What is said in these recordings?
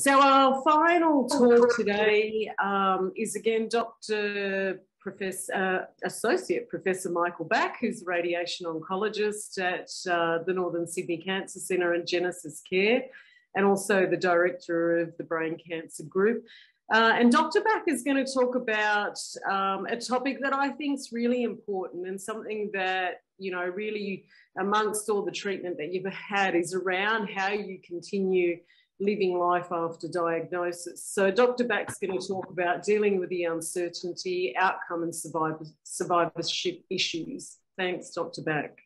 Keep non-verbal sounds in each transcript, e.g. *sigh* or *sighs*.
So our final talk today um, is again Dr. Professor, uh, Associate Professor Michael Back, who's a radiation oncologist at uh, the Northern Sydney Cancer Centre and Genesis Care, and also the Director of the Brain Cancer Group. Uh, and Dr. Back is going to talk about um, a topic that I think is really important and something that, you know, really amongst all the treatment that you've had is around how you continue living life after diagnosis. So Dr. Back's going to talk about dealing with the uncertainty, outcome and survivor, survivorship issues. Thanks, Dr. Back.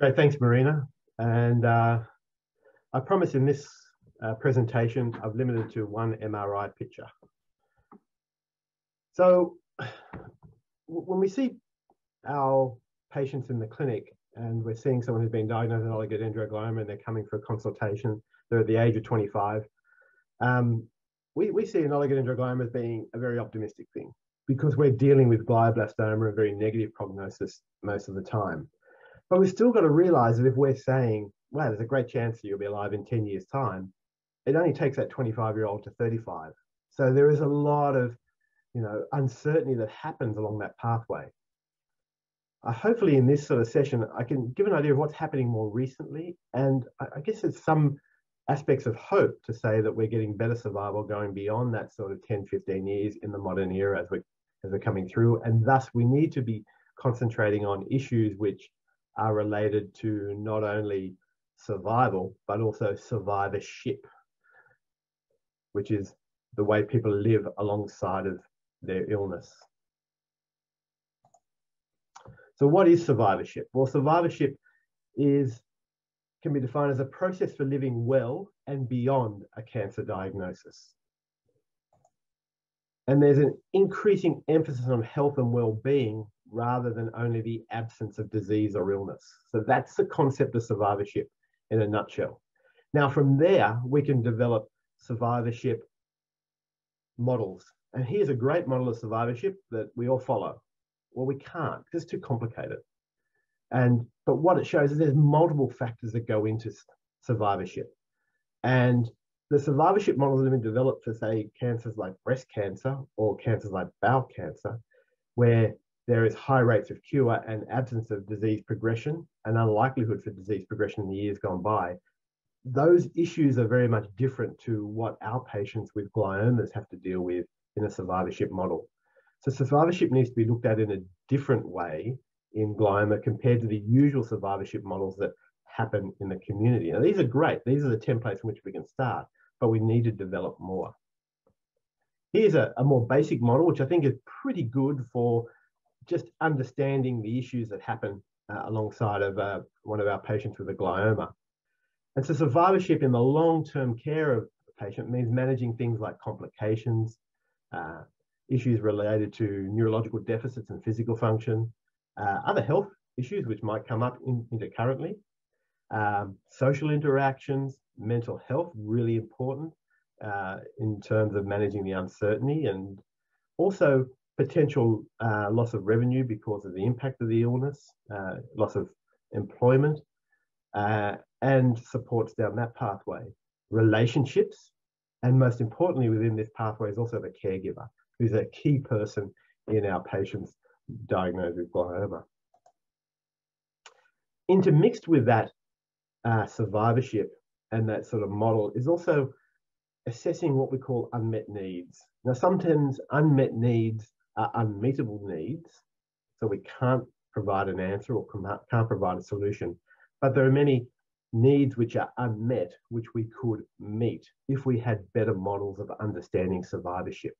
Great, thanks, Marina. And uh, I promise in this uh, presentation, I've limited to one MRI picture. So *sighs* when we see our patients in the clinic and we're seeing someone who's been diagnosed with oligodendroglioma and they're coming for a consultation, they're at the age of 25, um, we, we see an oligodendroglioma as being a very optimistic thing because we're dealing with glioblastoma, a very negative prognosis most of the time. But we've still got to realize that if we're saying, wow, there's a great chance that you'll be alive in 10 years' time, it only takes that 25 year old to 35. So there is a lot of, you know, uncertainty that happens along that pathway. Uh, hopefully in this sort of session, I can give an idea of what's happening more recently. And I, I guess it's some aspects of hope to say that we're getting better survival going beyond that sort of 10, 15 years in the modern era as we're, as we're coming through. And thus we need to be concentrating on issues which are related to not only survival, but also survivorship which is the way people live alongside of their illness. So what is survivorship? Well, survivorship is can be defined as a process for living well and beyond a cancer diagnosis. And there's an increasing emphasis on health and well-being rather than only the absence of disease or illness. So that's the concept of survivorship in a nutshell. Now, from there, we can develop survivorship models. And here's a great model of survivorship that we all follow. Well, we can't because it's too complicated. And but what it shows is there's multiple factors that go into survivorship. And the survivorship models have been developed for, say, cancers like breast cancer or cancers like bowel cancer, where there is high rates of cure and absence of disease progression and unlikelihood for disease progression in the years gone by those issues are very much different to what our patients with gliomas have to deal with in a survivorship model. So survivorship needs to be looked at in a different way in glioma compared to the usual survivorship models that happen in the community. Now these are great. These are the templates from which we can start, but we need to develop more. Here's a, a more basic model, which I think is pretty good for just understanding the issues that happen uh, alongside of uh, one of our patients with a glioma. And so survivorship in the long-term care of a patient means managing things like complications, uh, issues related to neurological deficits and physical function, uh, other health issues which might come up in, intercurrently, um, social interactions, mental health, really important uh, in terms of managing the uncertainty and also potential uh, loss of revenue because of the impact of the illness, uh, loss of employment, uh, and supports down that pathway. Relationships, and most importantly within this pathway is also the caregiver, who's a key person in our patients diagnosed with glioma. Intermixed with that uh, survivorship and that sort of model is also assessing what we call unmet needs. Now, sometimes unmet needs are unmeetable needs, so we can't provide an answer or can't provide a solution. But there are many needs which are unmet, which we could meet if we had better models of understanding survivorship.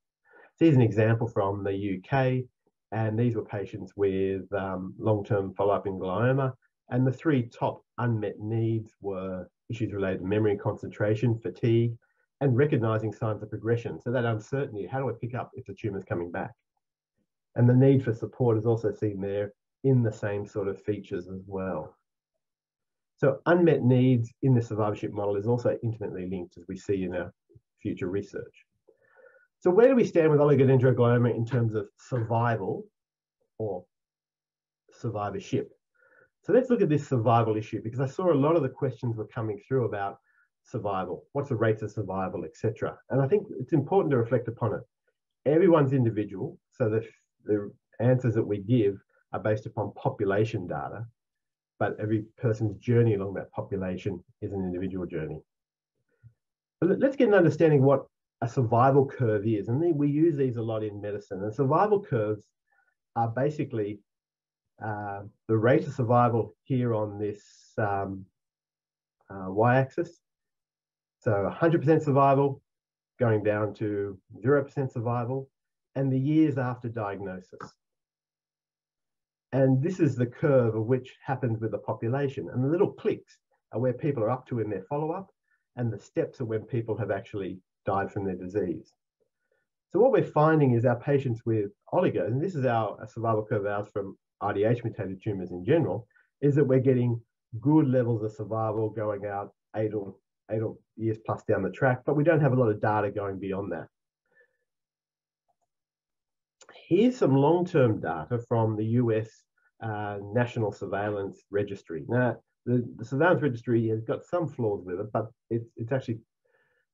Here's an example from the UK, and these were patients with um, long-term follow-up in glioma, and the three top unmet needs were issues related to memory and concentration, fatigue, and recognizing signs of progression. So that uncertainty, how do I pick up if the tumor is coming back? And the need for support is also seen there in the same sort of features as well. So unmet needs in the survivorship model is also intimately linked as we see in our future research. So where do we stand with oligodendroglioma in terms of survival or survivorship? So let's look at this survival issue because I saw a lot of the questions were coming through about, survival? What's the rates of survival, etc.? And I think it's important to reflect upon it. Everyone's individual, so the, the answers that we give are based upon population data, but every person's journey along that population is an individual journey. But let's get an understanding what a survival curve is. And we use these a lot in medicine. And survival curves are basically uh, the rate of survival here on this um, uh, y-axis. So 100% survival going down to 0% survival and the years after diagnosis. And this is the curve of which happens with the population. And the little clicks are where people are up to in their follow-up and the steps are when people have actually died from their disease. So what we're finding is our patients with oligos, and this is our survival curve ours from IDH mutated tumors in general, is that we're getting good levels of survival going out eight or eight or years plus down the track, but we don't have a lot of data going beyond that. Here's some long-term data from the US uh, National Surveillance Registry. Now, the, the, surveillance registry has got some flaws with it, but it's, it's actually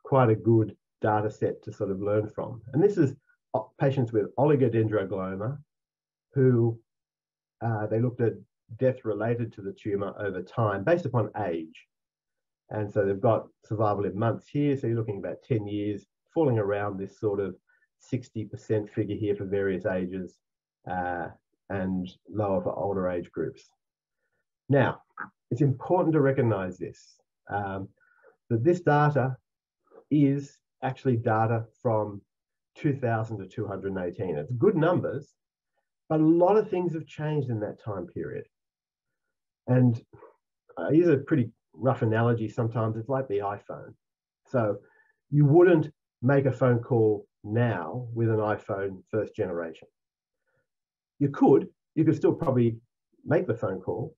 quite a good data set to sort of learn from. And this is patients with oligodendroglioma who uh, they looked at death related to the tumor over time based upon age. And so they've got survival in months here. So you're looking about 10 years, falling around this sort of 60% figure here for various ages uh, and lower for older age groups. Now, it's important to recognize this, um, that this data is actually data from 2000 to 218. It's good numbers, but a lot of things have changed in that time period. And uh, I use a pretty rough analogy sometimes. It's like the iPhone. So you wouldn't make a phone call now with an iPhone first generation. You could, you could still probably make the phone call,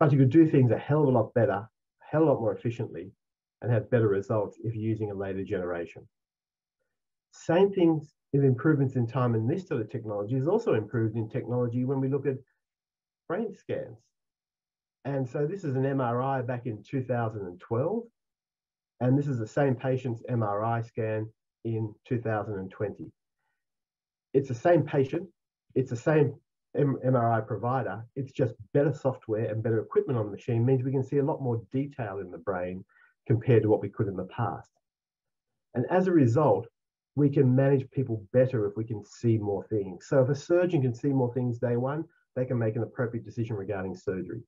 but you could do things a hell of a lot better, a hell of a lot more efficiently, and have better results if using a later generation. Same things with improvements in time in this sort of technology is also improved in technology when we look at brain scans. And so this is an MRI back in 2012, and this is the same patient's MRI scan in 2020. It's the same patient, it's the same M MRI provider, it's just better software and better equipment on the machine means we can see a lot more detail in the brain compared to what we could in the past. And as a result, we can manage people better if we can see more things. So if a surgeon can see more things day one, they can make an appropriate decision regarding surgery.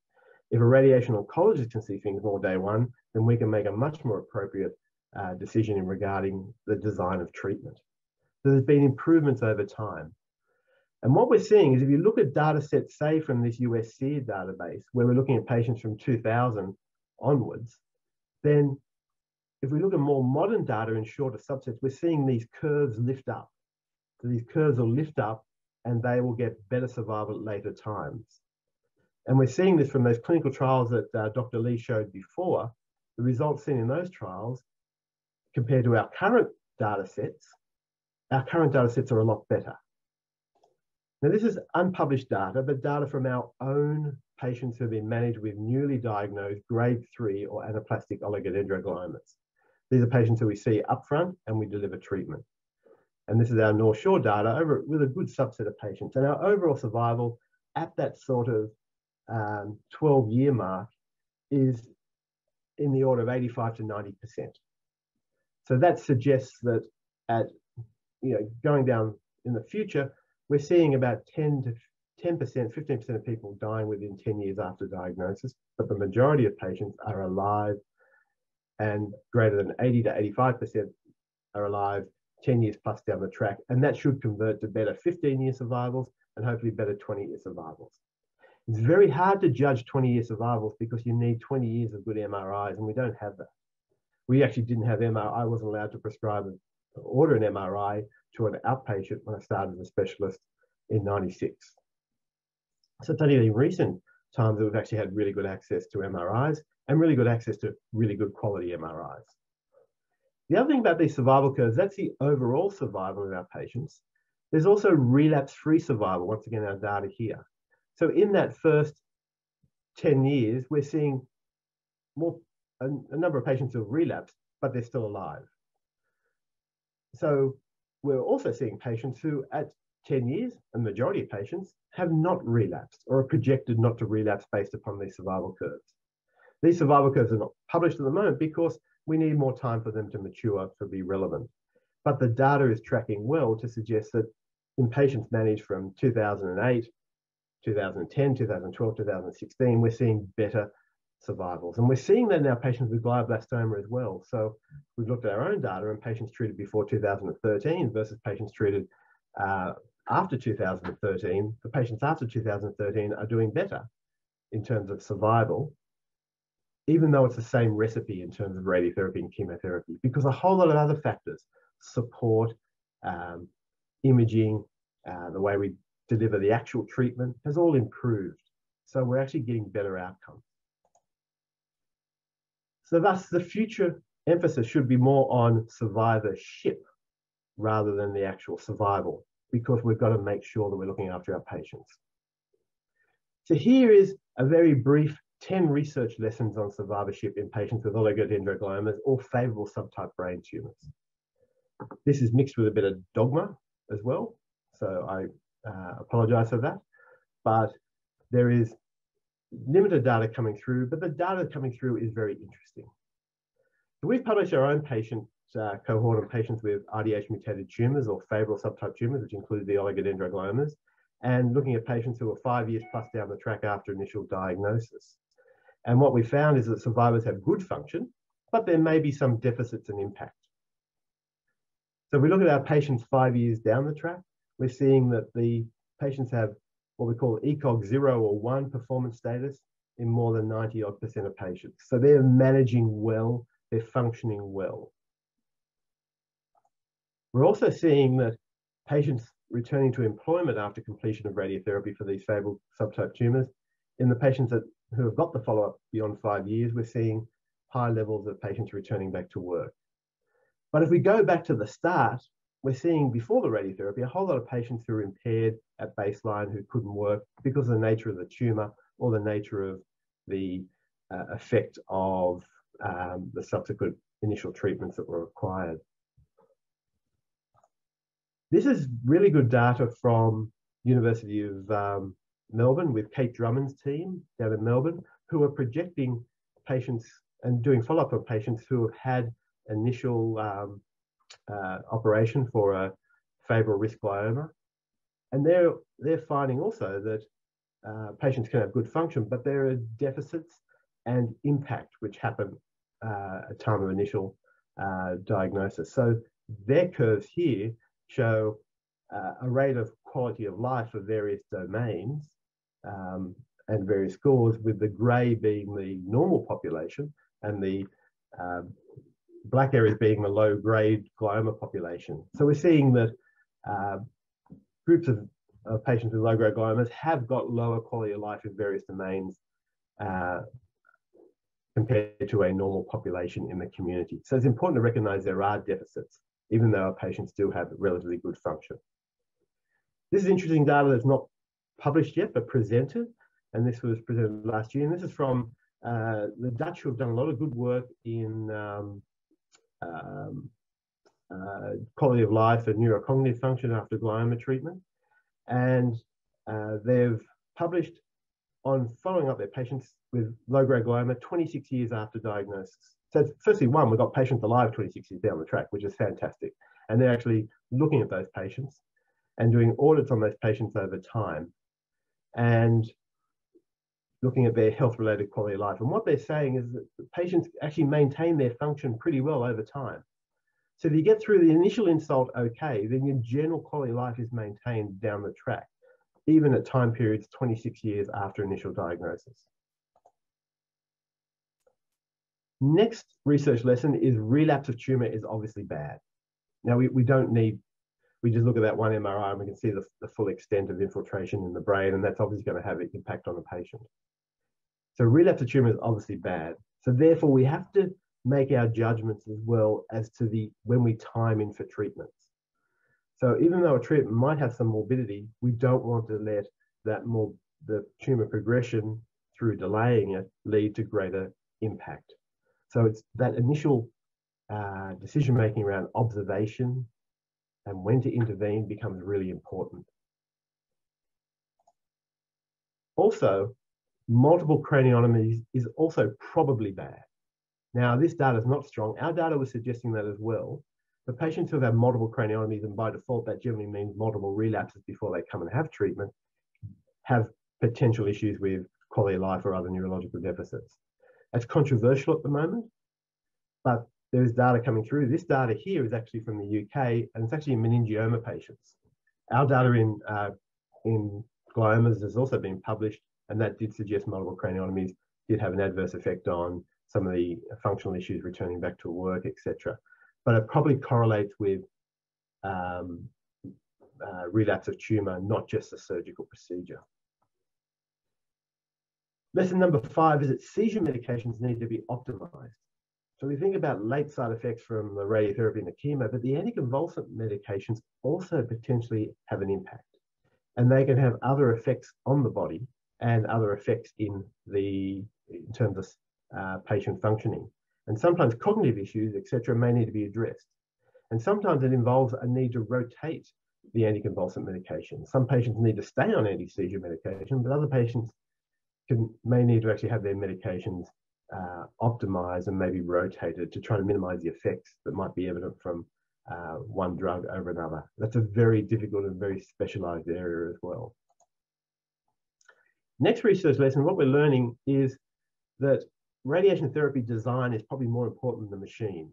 If a radiation oncologist can see things more day one, then we can make a much more appropriate uh, decision in regarding the design of treatment. So there's been improvements over time. And what we're seeing is if you look at data sets, say from this US SEER database, where we're looking at patients from 2000 onwards, then if we look at more modern data in shorter subsets, we're seeing these curves lift up. So these curves will lift up and they will get better survival at later times. And we're seeing this from those clinical trials that uh, Dr. Lee showed before. The results seen in those trials compared to our current data sets, our current data sets are a lot better. Now, this is unpublished data, but data from our own patients who have been managed with newly diagnosed grade three or anaplastic oligodendrogliomas. These are patients who we see upfront and we deliver treatment. And this is our North Shore data over with a good subset of patients. And our overall survival at that sort of um, 12 year mark is in the order of 85 to 90%. So that suggests that at, you know, going down in the future, we're seeing about 10 to 10%, 15% of people dying within 10 years after diagnosis, but the majority of patients are alive and greater than 80 to 85% are alive 10 years plus down the track. And that should convert to better 15 year survivals and hopefully better 20 year survivals. It's very hard to judge 20 year survivals because you need 20 years of good MRIs, and we don't have that. We actually didn't have MRI. I wasn't allowed to prescribe and order an MRI to an outpatient when I started as a specialist in 96. So it's only in recent times that we've actually had really good access to MRIs and really good access to really good quality MRIs. The other thing about these survival curves, that's the overall survival in our patients. There's also relapse-free survival, once again, our data here. So in that first 10 years, we're seeing more a, a number of patients who have relapsed, but they're still alive. So we're also seeing patients who at 10 years, a majority of patients have not relapsed or are projected not to relapse based upon these survival curves. These survival curves are not published at the moment because we need more time for them to mature to be relevant. But the data is tracking well to suggest that in patients managed from 2008, 2010, 2012, 2016, we're seeing better survivals. And we're seeing that in our patients with glioblastoma as well. So we've looked at our own data and patients treated before 2013 versus patients treated uh, after 2013. The patients after 2013 are doing better in terms of survival, even though it's the same recipe in terms of radiotherapy and chemotherapy, because a whole lot of other factors support um, imaging, uh, the way we deliver the actual treatment has all improved. So we're actually getting better outcomes. So thus the future emphasis should be more on survivorship rather than the actual survival, because we've got to make sure that we're looking after our patients. So here is a very brief 10 research lessons on survivorship in patients with oligodendrogliomas or favorable subtype brain tumors. This is mixed with a bit of dogma as well, so I uh, apologize for that. But there is limited data coming through, but the data coming through is very interesting. So we've published our own patient uh, cohort of patients with IDH mutated tumors or favorable subtype tumors, which include the oligodendrogliomas, and looking at patients who are five years plus down the track after initial diagnosis. And what we found is that survivors have good function, but there may be some deficits and impact. So if we look at our patients five years down the track, we're seeing that the patients have what we call ECOG zero or one performance status in more than 90 odd percent of patients. So they're managing well, they're functioning well. We're also seeing that patients returning to employment after completion of radiotherapy for these favorable subtype tumors, in the patients that, who have got the follow-up beyond five years, we're seeing high levels of patients returning back to work. But if we go back to the start, we're seeing before the radiotherapy a whole lot of patients who are impaired at baseline who couldn't work because of the nature of the tumor or the nature of the uh, effect of um, the subsequent initial treatments that were required. This is really good data from University of um, Melbourne with Kate Drummond's team down in Melbourne, who are projecting patients and doing follow-up on patients who have had initial um, uh, operation for a favoral risk glioma. And they're, they're finding also that uh, patients can have good function, but there are deficits and impact which happen uh, at time of initial uh, diagnosis. So their curves here show uh, a rate of quality of life for various domains um, and various scores, with the grey being the normal population and the um, black areas being the low grade glioma population. So we're seeing that uh, groups of, of, patients with low grade gliomas have got lower quality of life in various domains uh, compared to a normal population in the community. So it's important to recognize there are deficits, even though our patients do have relatively good function. This is interesting data that's not published yet, but presented. And this was presented last year. And this is from uh, the Dutch who have done a lot of good work in um, um, uh, quality of life and neurocognitive function after glioma treatment. And uh, they've published on following up their patients with low-grade glioma 26 years after diagnosis. So firstly, one, we've got patients alive 26 years down the track, which is fantastic. And they're actually looking at those patients and doing audits on those patients over time. And looking at their health related quality of life. And what they're saying is that patients actually maintain their function pretty well over time. So if you get through the initial insult okay, then your general quality of life is maintained down the track, even at time periods 26 years after initial diagnosis. Next research lesson is relapse of tumor is obviously bad. Now we, we don't need, we just look at that one MRI and we can see the, the full extent of infiltration in the brain and that's obviously going to have an impact on the patient. So relapse of tumor is obviously bad. So therefore we have to make our judgments as well as to the when we time in for treatments. So even though a treatment might have some morbidity, we don't want to let that more the tumor progression through delaying it lead to greater impact. So it's that initial uh, decision making around observation and when to intervene becomes really important. Also, multiple craniotomies is also probably bad. Now, this data is not strong. Our data was suggesting that as well. The patients who have had multiple craniotomies, and by default, that generally means multiple relapses before they come and have treatment, have potential issues with quality of life or other neurological deficits. That's controversial at the moment, but there's data coming through. This data here is actually from the UK, and it's actually in meningioma patients. Our data in, uh, in gliomas has also been published, and that did suggest multiple craniotomies did have an adverse effect on some of the functional issues returning back to work, etc. But it probably correlates with um, uh, relapse of tumour, not just a surgical procedure. Lesson number five is that seizure medications need to be optimized. So we think about late side effects from the radiotherapy and the chemo, but the anticonvulsant medications also potentially have an impact. And they can have other effects on the body and other effects in the in terms of uh, patient functioning. And sometimes cognitive issues, etc., may need to be addressed. And sometimes it involves a need to rotate the anticonvulsant medication. Some patients need to stay on anti-seizure medication, but other patients can, may need to actually have their medications uh, optimized and maybe rotated to try to minimize the effects that might be evident from uh, one drug over another. That's a very difficult and very specialized area as well. Next research lesson, what we're learning is that radiation therapy design is probably more important than the machine.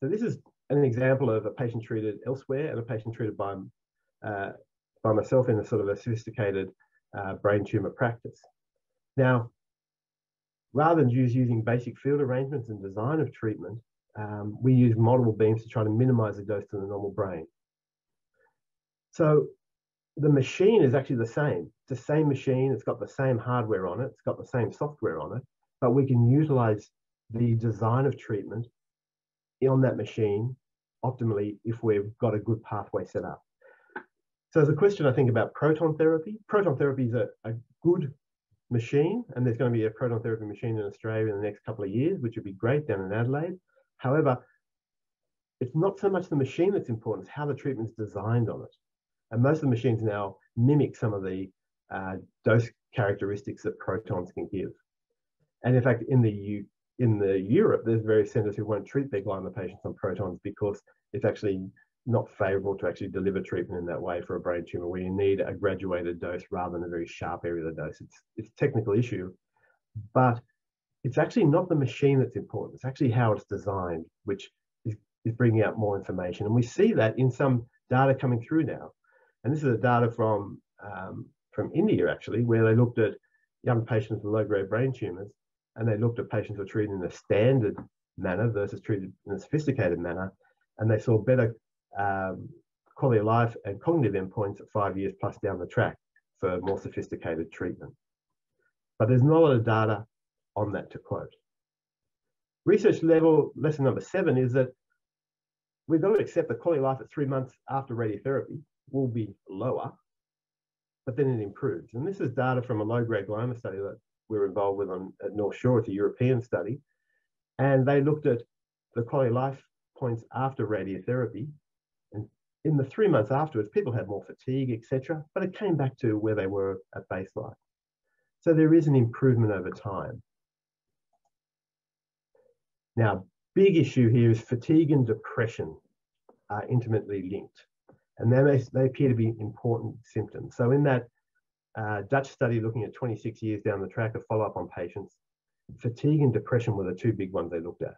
So this is an example of a patient treated elsewhere and a patient treated by, uh, by myself in a sort of a sophisticated uh, brain tumor practice. Now, rather than use using basic field arrangements and design of treatment, um, we use multiple beams to try to minimize the dose to the normal brain. So the machine is actually the same. It's the same machine. It's got the same hardware on it. It's got the same software on it, but we can utilize the design of treatment on that machine optimally if we've got a good pathway set up. So there's a question I think about proton therapy. Proton therapy is a, a good machine, and there's going to be a proton therapy machine in Australia in the next couple of years, which would be great down in Adelaide. However, it's not so much the machine that's important, it's how the treatment's designed on it. And most of the machines now mimic some of the uh, dose characteristics that protons can give. And in fact, in the U in the Europe, there's various centres who won't treat their glioma patients on protons because it's actually not favourable to actually deliver treatment in that way for a brain tumour, where you need a graduated dose rather than a very sharp area of the dose. It's it's a technical issue, but it's actually not the machine that's important. It's actually how it's designed, which is, is bringing out more information. And we see that in some data coming through now. And this is the data from, um, from India, actually, where they looked at young patients with low-grade brain tumors, and they looked at patients who were treated in a standard manner versus treated in a sophisticated manner, and they saw better um, quality of life and cognitive endpoints at five years plus down the track for more sophisticated treatment. But there's not a lot of data on that to quote. Research level lesson number seven is that we've got to accept that quality of life at three months after radiotherapy will be lower, but then it improves. And this is data from a low-grade glioma study that we're involved with on at North Shore. It's a European study. And they looked at the quality of life points after radiotherapy. In the three months afterwards, people had more fatigue, etc. But it came back to where they were at baseline. So there is an improvement over time. Now, big issue here is fatigue and depression are intimately linked, and they, they appear to be important symptoms. So in that uh, Dutch study looking at 26 years down the track of follow-up on patients, fatigue and depression were the two big ones they looked at.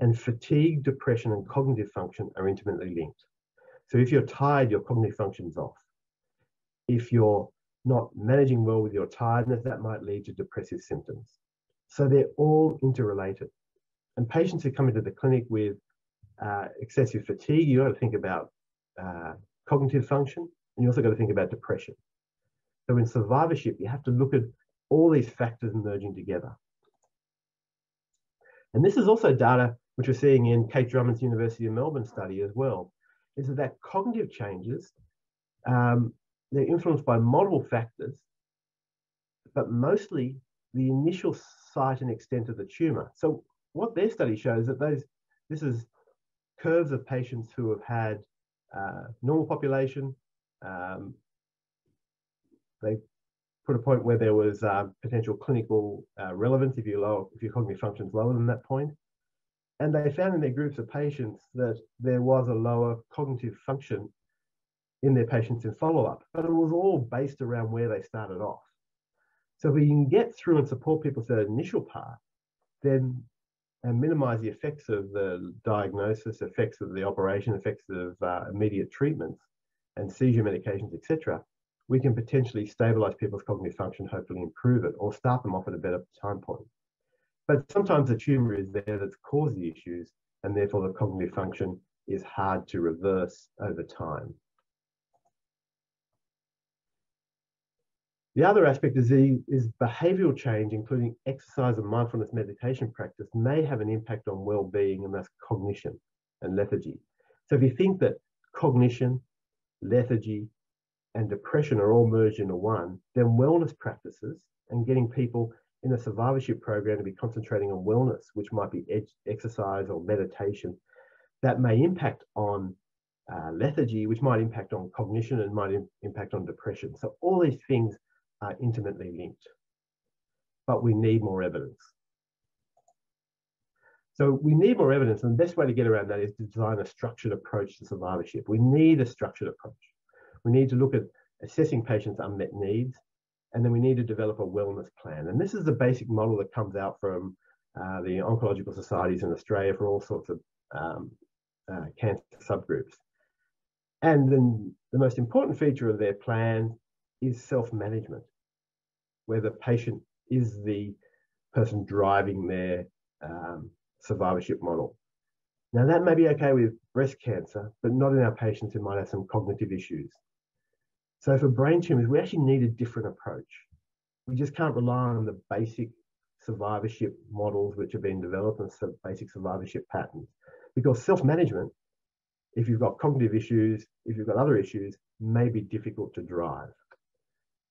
And fatigue, depression, and cognitive function are intimately linked. So if you're tired, your cognitive function's off. If you're not managing well with your tiredness, that might lead to depressive symptoms. So they're all interrelated. And patients who come into the clinic with uh, excessive fatigue, you got to think about uh, cognitive function, and you also got to think about depression. So in survivorship, you have to look at all these factors merging together. And this is also data which we're seeing in Kate Drummond's University of Melbourne study as well, is that cognitive changes, um, they're influenced by multiple factors, but mostly the initial site and extent of the tumor. So what their study shows is that those this is curves of patients who have had uh, normal population. Um, they put a point where there was uh, potential clinical uh, relevance if you low if your cognitive function is lower than that point. And they found in their groups of patients that there was a lower cognitive function in their patients in follow-up, but it was all based around where they started off. So if we can get through and support people to that initial part, then and minimize the effects of the diagnosis, effects of the operation, effects of uh, immediate treatments and seizure medications, etc., we can potentially stabilize people's cognitive function, hopefully improve it, or start them off at a better time point. But sometimes the tumor is there that's caused the issues, and therefore the cognitive function is hard to reverse over time. The other aspect is, the, is behavioral change, including exercise and mindfulness meditation practice, may have an impact on well-being and thus cognition and lethargy. So if you think that cognition, lethargy, and depression are all merged into one, then wellness practices and getting people in a survivorship program to be concentrating on wellness, which might be exercise or meditation, that may impact on uh, lethargy, which might impact on cognition and might impact on depression. So all these things are intimately linked, but we need more evidence. So we need more evidence, and the best way to get around that is to design a structured approach to survivorship. We need a structured approach. We need to look at assessing patients' unmet needs, and then we need to develop a wellness plan. And this is the basic model that comes out from uh, the oncological societies in Australia for all sorts of um, uh, cancer subgroups. And then the most important feature of their plan is self-management, where the patient is the person driving their um, survivorship model. Now that may be okay with breast cancer, but not in our patients who might have some cognitive issues. So for brain tumors, we actually need a different approach. We just can't rely on the basic survivorship models which have been developed and some basic survivorship patterns. Because self-management, if you've got cognitive issues, if you've got other issues, may be difficult to drive.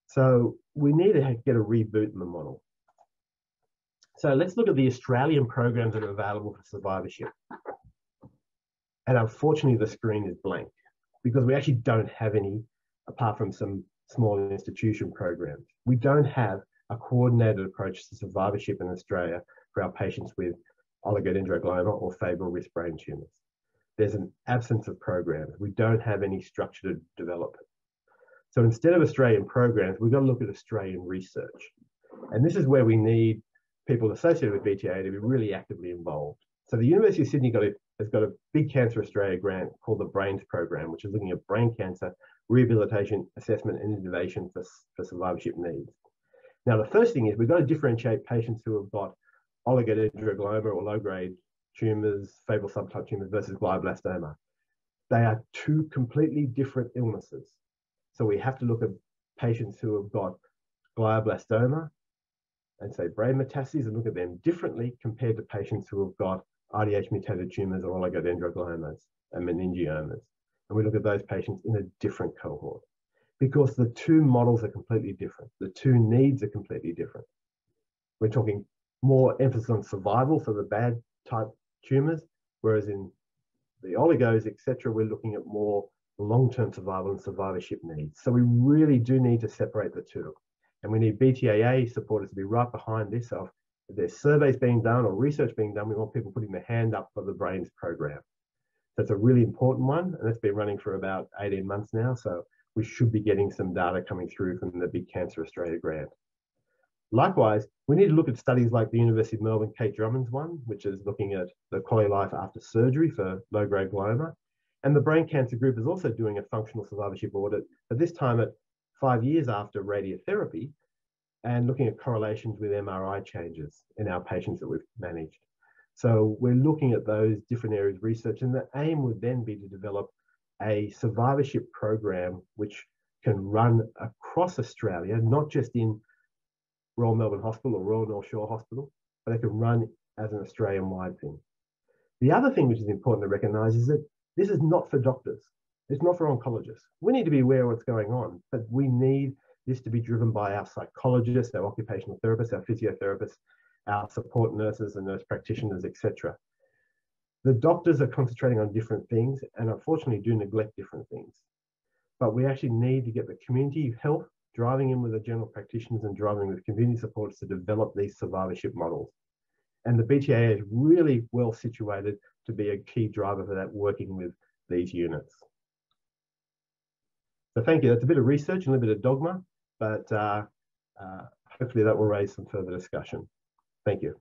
So we need to get a reboot in the model. So let's look at the Australian programs that are available for survivorship. And unfortunately, the screen is blank because we actually don't have any apart from some small institution programs. We don't have a coordinated approach to survivorship in Australia for our patients with oligodendroglioma or favourable risk brain tumours. There's an absence of programs. We don't have any structure to develop. So instead of Australian programs, we've got to look at Australian research. And this is where we need people associated with BTA to be really actively involved. So the University of Sydney got a, has got a big Cancer Australia grant called the BRAINS program, which is looking at brain cancer rehabilitation, assessment, and innovation for, for survivorship needs. Now, the first thing is we've got to differentiate patients who have got oligodendroglioma or low-grade tumours, favourable subtype tumours versus glioblastoma. They are two completely different illnesses. So we have to look at patients who have got glioblastoma and say brain metastases and look at them differently compared to patients who have got IDH mutated tumours or oligodendrogliomas and meningiomas and we look at those patients in a different cohort because the two models are completely different. The two needs are completely different. We're talking more emphasis on survival for the bad type tumors, whereas in the oligos, etc., we're looking at more long-term survival and survivorship needs. So we really do need to separate the two. And we need BTAA supporters to be right behind this. So if there's surveys being done or research being done, we want people putting their hand up for the BRAINS program. That's a really important one, and it's been running for about 18 months now. So we should be getting some data coming through from the Big Cancer Australia grant. Likewise, we need to look at studies like the University of Melbourne Kate Drummond's one, which is looking at the quality of life after surgery for low-grade glioma. And the Brain Cancer Group is also doing a functional survivorship audit, but this time at five years after radiotherapy and looking at correlations with MRI changes in our patients that we've managed. So we're looking at those different areas of research, and the aim would then be to develop a survivorship program which can run across Australia, not just in Royal Melbourne Hospital or Royal North Shore Hospital, but it can run as an Australian-wide thing. The other thing which is important to recognise is that this is not for doctors. It's not for oncologists. We need to be aware of what's going on, but we need this to be driven by our psychologists, our occupational therapists, our physiotherapists, our support nurses and nurse practitioners, etc. The doctors are concentrating on different things and unfortunately do neglect different things. But we actually need to get the community health driving in with the general practitioners and driving with community supports to develop these survivorship models. And the BTA is really well situated to be a key driver for that, working with these units. So thank you. That's a bit of research and a little bit of dogma, but uh, uh, hopefully that will raise some further discussion. Thank you.